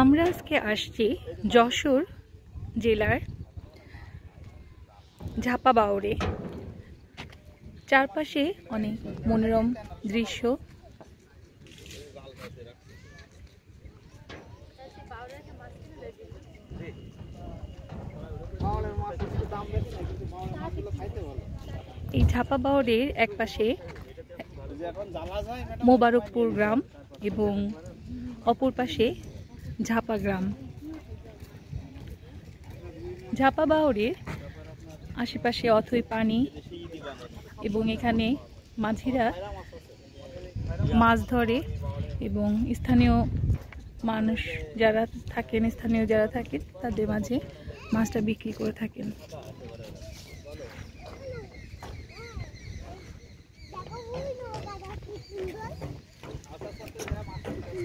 আমরা আজকে আসছি যশোর জেলার ঝাপা বাউরে চারপাশে অনেক মনোরম দৃশ্য। এই ঝাপা বাউরের এক পাশে মোবারকপুর গ্রাম। এবং অপর পাশে ঝাপা গ্রাম। ঝাপা বাউরের আশেপাশে অথই পানি এবং এখানে মাঝিরা মাছ ধরে এবং স্থানীয় মানুষ যারা থাকেন, স্থানীয় যারা থাকেন, তাদের মাঝে মাছটা বিক্রি করে থাকেন।